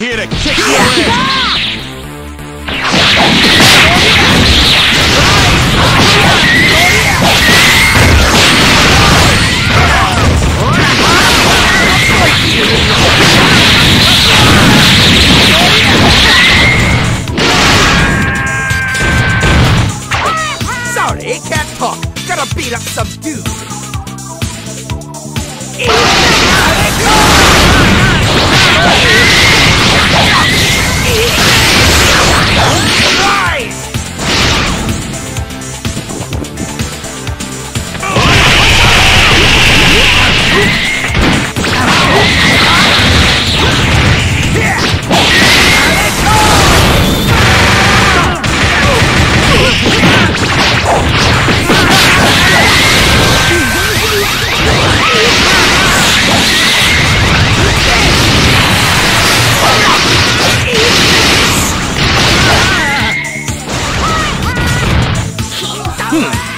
Here to kick your ass. Sorry, can't talk. Gotta beat up some dude. 嗯。